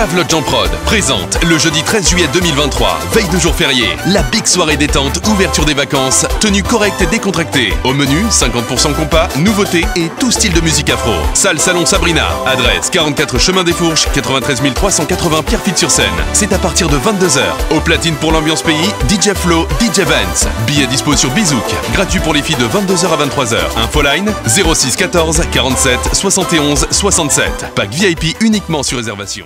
Tavelot Jean Prod présente le jeudi 13 juillet 2023, veille de jour férié, la big soirée détente, ouverture des vacances, tenue correcte et décontractée. Au menu, 50% compas, nouveautés et tout style de musique afro. Salle Salon Sabrina, adresse 44 Chemin des Fourches, 93 380 Pierrefitte-sur-Seine. C'est à partir de 22h. Au platine pour l'ambiance pays, DJ Flow, DJ Vance. Billets dispo sur Bizouk. Gratuit pour les filles de 22h à 23h. Infoline 06 14 47 71 67. Pack VIP uniquement sur réservation.